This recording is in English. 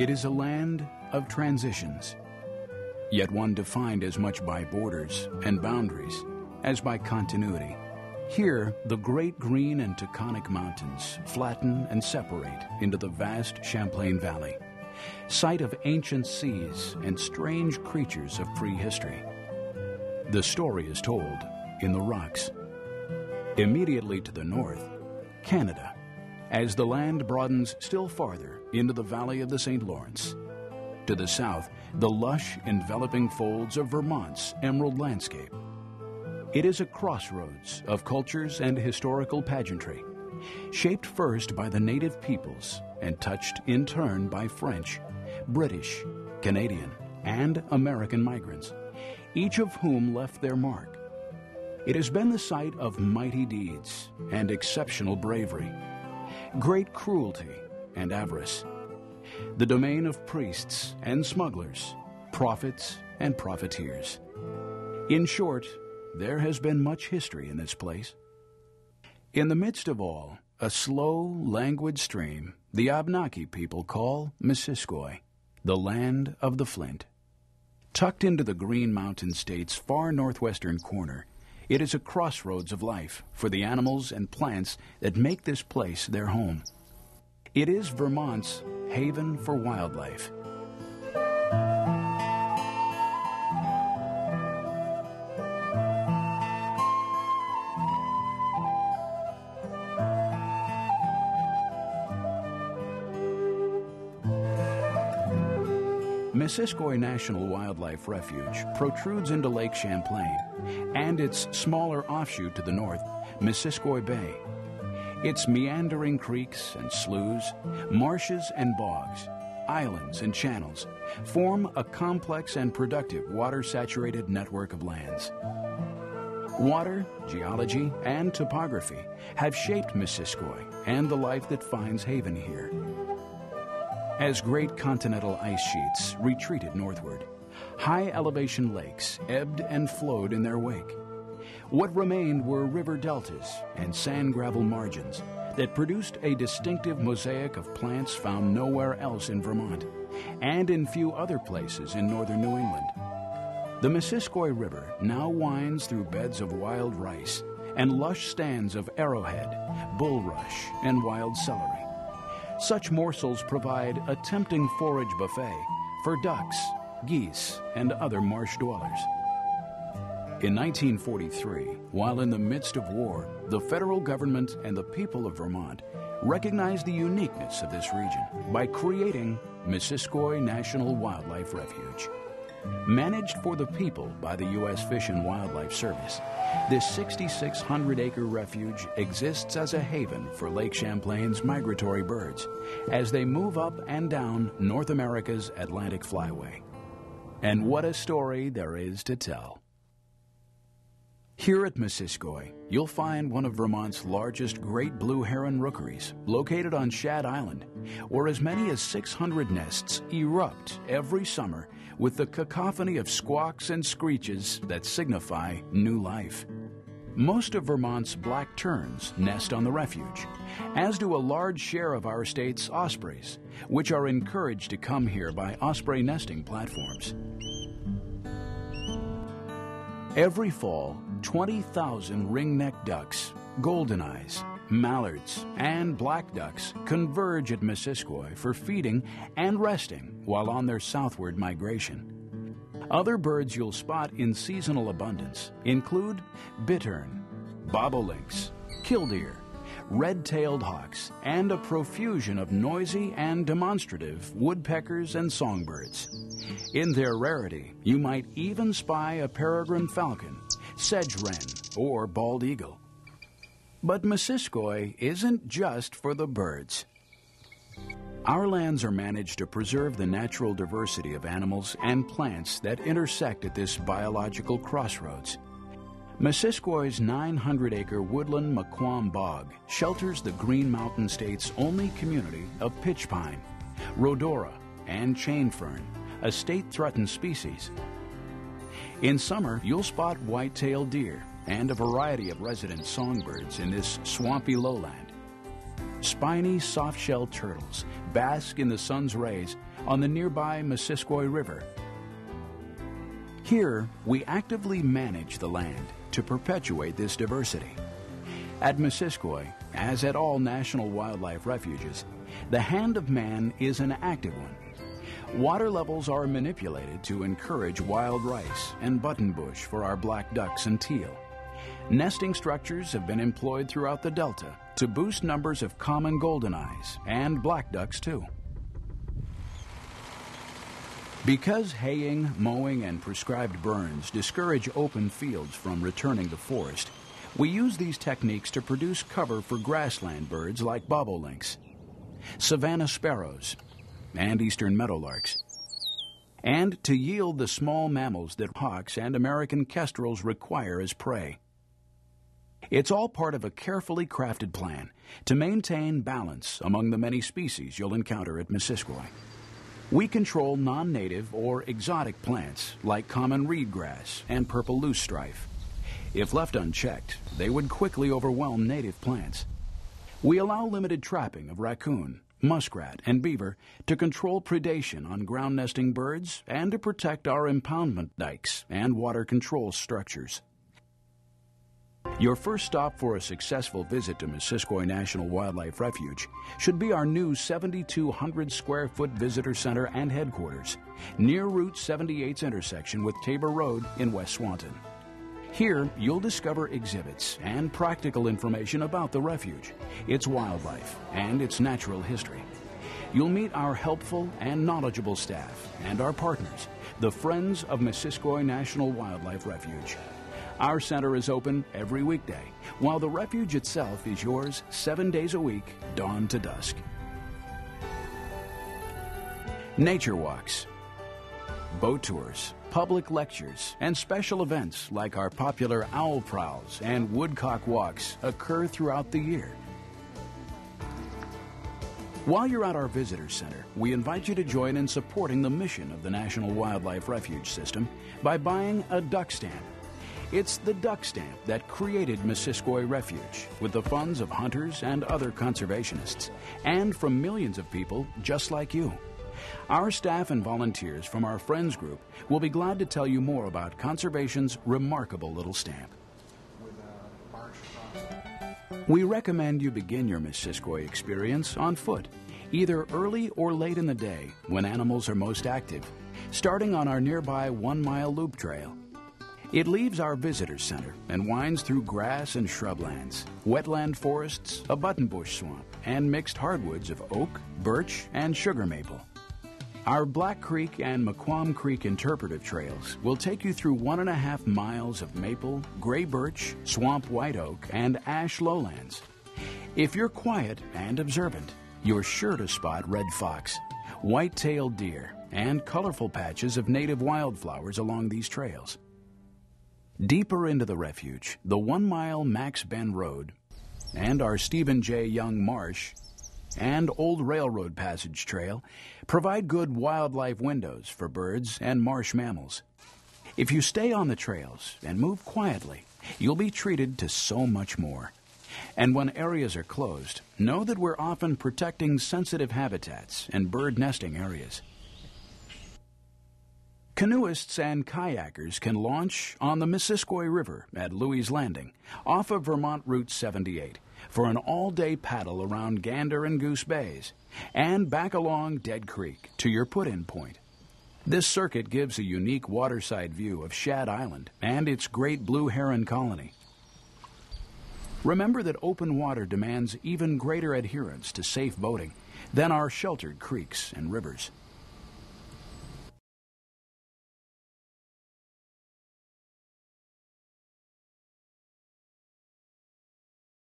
It is a land of transitions, yet one defined as much by borders and boundaries as by continuity. Here, the great green and Taconic mountains flatten and separate into the vast Champlain Valley, site of ancient seas and strange creatures of prehistory. The story is told in the rocks. Immediately to the north, Canada, as the land broadens still farther into the valley of the St. Lawrence. To the south, the lush, enveloping folds of Vermont's emerald landscape. It is a crossroads of cultures and historical pageantry, shaped first by the native peoples and touched in turn by French, British, Canadian, and American migrants, each of whom left their mark. It has been the site of mighty deeds and exceptional bravery, great cruelty and avarice, the domain of priests and smugglers, prophets and profiteers. In short, there has been much history in this place. In the midst of all, a slow, languid stream the Abnaki people call Missisquoi, the land of the flint. Tucked into the Green Mountain State's far northwestern corner, it is a crossroads of life for the animals and plants that make this place their home. It is Vermont's haven for wildlife. Missisquoi National Wildlife Refuge protrudes into Lake Champlain and its smaller offshoot to the north, Missisquoi Bay. Its meandering creeks and sloughs, marshes and bogs, islands and channels form a complex and productive water-saturated network of lands. Water, geology, and topography have shaped Missisquoi and the life that finds haven here. As great continental ice sheets retreated northward, high elevation lakes ebbed and flowed in their wake. What remained were river deltas and sand gravel margins that produced a distinctive mosaic of plants found nowhere else in Vermont and in few other places in northern New England. The Missisquoi River now winds through beds of wild rice and lush stands of arrowhead, bulrush, and wild celery. Such morsels provide a tempting forage buffet for ducks, geese, and other marsh dwellers. In 1943, while in the midst of war, the federal government and the people of Vermont recognized the uniqueness of this region by creating Missisquoi National Wildlife Refuge. Managed for the people by the U.S. Fish and Wildlife Service, this 6,600 acre refuge exists as a haven for Lake Champlain's migratory birds as they move up and down North America's Atlantic Flyway. And what a story there is to tell. Here at Missisquoi, you'll find one of Vermont's largest great blue heron rookeries, located on Shad Island, where as many as 600 nests erupt every summer with the cacophony of squawks and screeches that signify new life. Most of Vermont's black terns nest on the refuge, as do a large share of our state's ospreys, which are encouraged to come here by osprey nesting platforms. Every fall, 20,000 ringneck ducks, goldeneyes, mallards, and black ducks converge at Missisquoi for feeding and resting while on their southward migration. Other birds you'll spot in seasonal abundance include bittern, bobolinks, killdeer, red-tailed hawks, and a profusion of noisy and demonstrative woodpeckers and songbirds. In their rarity, you might even spy a peregrine falcon, sedge wren, or bald eagle. But Missisquoi isn't just for the birds. Our lands are managed to preserve the natural diversity of animals and plants that intersect at this biological crossroads. Missisquoi's 900 acre woodland Maquam Bog shelters the Green Mountain State's only community of pitch pine, rhodora, and chain fern, a state threatened species. In summer, you'll spot white-tailed deer and a variety of resident songbirds in this swampy lowland. Spiny soft-shelled turtles bask in the sun's rays on the nearby Missisquoi River. Here, we actively manage the land to perpetuate this diversity. At Missisquoi, as at all national wildlife refuges, the hand of man is an active one. Water levels are manipulated to encourage wild rice and buttonbush for our black ducks and teal. Nesting structures have been employed throughout the Delta to boost numbers of common golden eyes and black ducks too. Because haying, mowing, and prescribed burns discourage open fields from returning to forest, we use these techniques to produce cover for grassland birds like bobolinks, savanna sparrows, and eastern meadowlarks, and to yield the small mammals that hawks and American kestrels require as prey. It's all part of a carefully crafted plan to maintain balance among the many species you'll encounter at Missisquoi. We control non-native or exotic plants like common reedgrass and purple loosestrife. If left unchecked, they would quickly overwhelm native plants. We allow limited trapping of raccoon, muskrat, and beaver to control predation on ground nesting birds and to protect our impoundment dikes and water control structures. Your first stop for a successful visit to Missisquoi National Wildlife Refuge should be our new 7,200 square foot visitor center and headquarters near Route 78's intersection with Tabor Road in West Swanton. Here, you'll discover exhibits and practical information about the refuge, its wildlife, and its natural history. You'll meet our helpful and knowledgeable staff and our partners, the Friends of Missisquoi National Wildlife Refuge. Our center is open every weekday, while the refuge itself is yours seven days a week, dawn to dusk. Nature walks, boat tours, public lectures, and special events like our popular owl prowls and woodcock walks occur throughout the year. While you're at our visitor center, we invite you to join in supporting the mission of the National Wildlife Refuge System by buying a duck stamp. It's the duck stamp that created Missisquoi Refuge with the funds of hunters and other conservationists, and from millions of people just like you. Our staff and volunteers from our Friends group will be glad to tell you more about conservation's remarkable little stamp. We recommend you begin your Missisquoi experience on foot, either early or late in the day when animals are most active, starting on our nearby one mile loop trail. It leaves our visitor center and winds through grass and shrublands, wetland forests, a buttonbush swamp, and mixed hardwoods of oak, birch, and sugar maple. Our Black Creek and Maquam Creek interpretive trails will take you through one and a half miles of maple, gray birch, swamp white oak, and ash lowlands. If you're quiet and observant, you're sure to spot red fox, white-tailed deer, and colorful patches of native wildflowers along these trails. Deeper into the refuge, the one-mile Mac's Bend Road and our Stephen J. Young Marsh and Old Railroad Passage Trail provide good wildlife windows for birds and marsh mammals. If you stay on the trails and move quietly, you'll be treated to so much more. And when areas are closed, know that we're often protecting sensitive habitats and bird nesting areas. Canoeists and kayakers can launch on the Missisquoi River at Louie's Landing off of Vermont Route 78 for an all-day paddle around Gander and Goose Bays and back along Dead Creek to your put-in point. This circuit gives a unique waterside view of Shad Island and its great blue heron colony. Remember that open water demands even greater adherence to safe boating than our sheltered creeks and rivers.